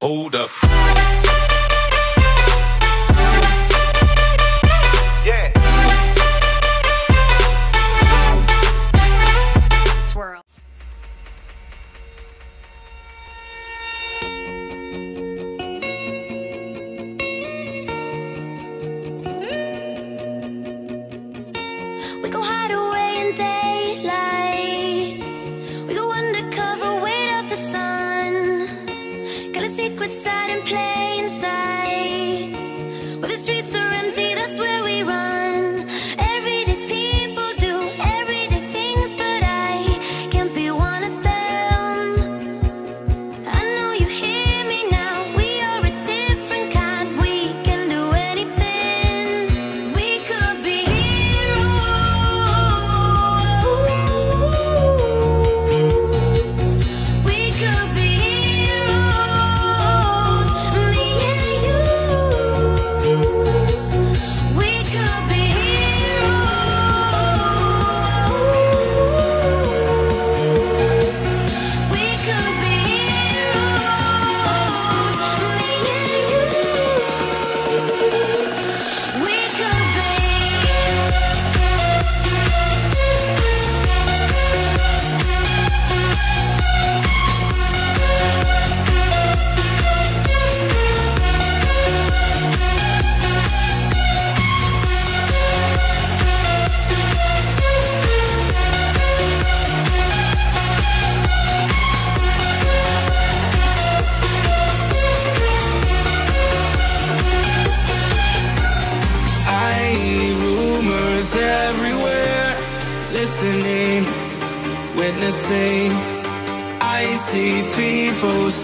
Hold up. plain sight. Where the streets are empty, that's where we run.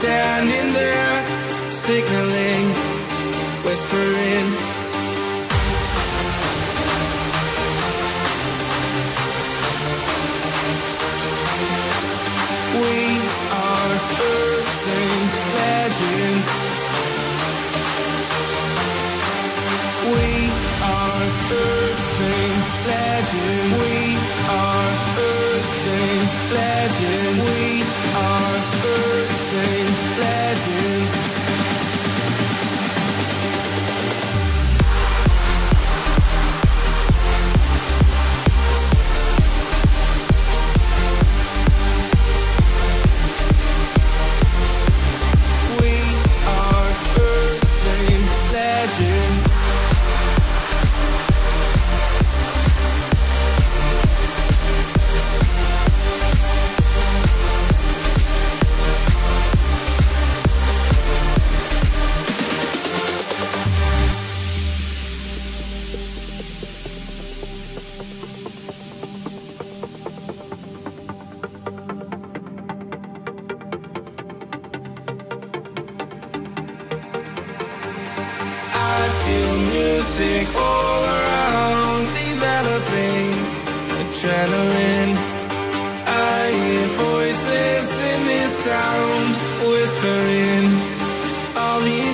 standing there signaling, whispering. We are earthling legends. We are earthling legends. We are earthling legends. toxic all around Developing adrenaline. I hear voices in this sound Whispering all these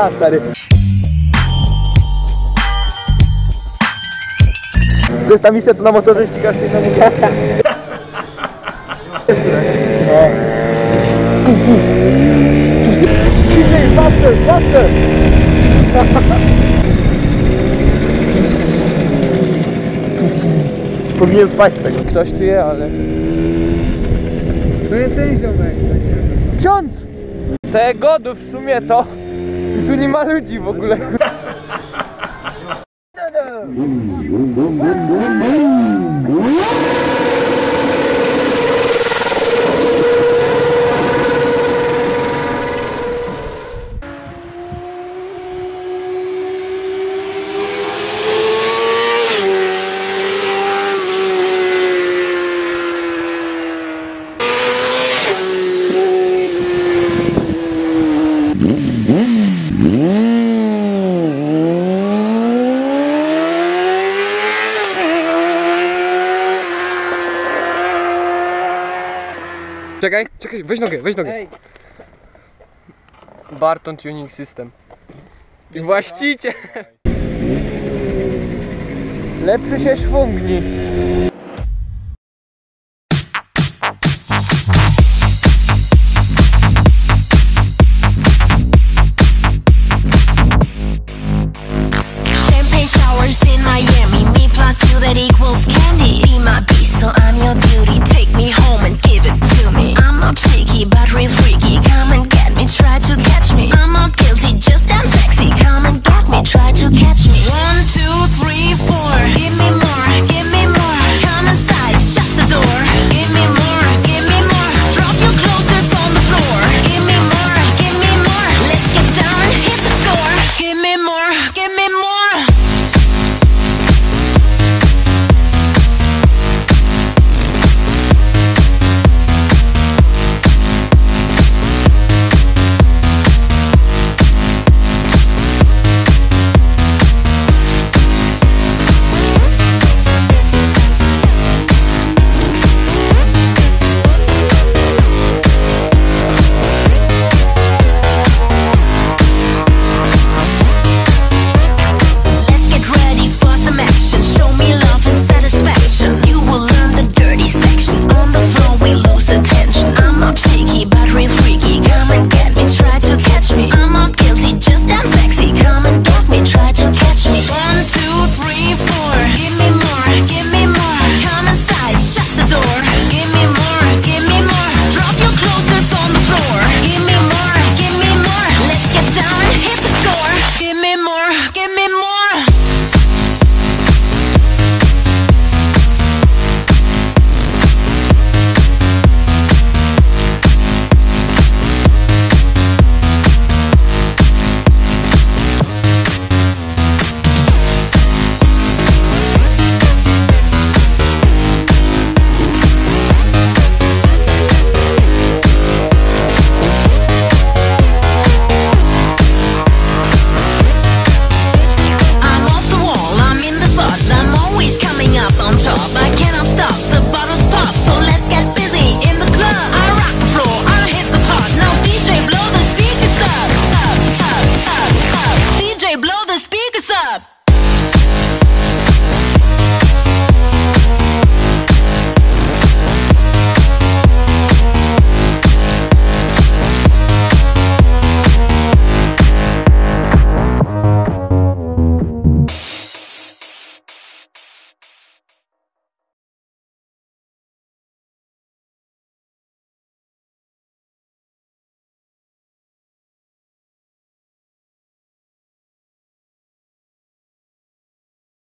ja, stary. To jest ta misja, co na motorze ścigasz mnie na motorze. CJ, faster, faster! Powinien spać z tego. Ktoś tu je, ale... To jest ten ziomek. Ksiądz! Te godów w sumie to... Tu nie ma ludzi w ogóle. Czekaj, czekaj, weź nogę, weź nogę. Ej. Barton Tuning System. I właściciel! Lepszy się szwungni.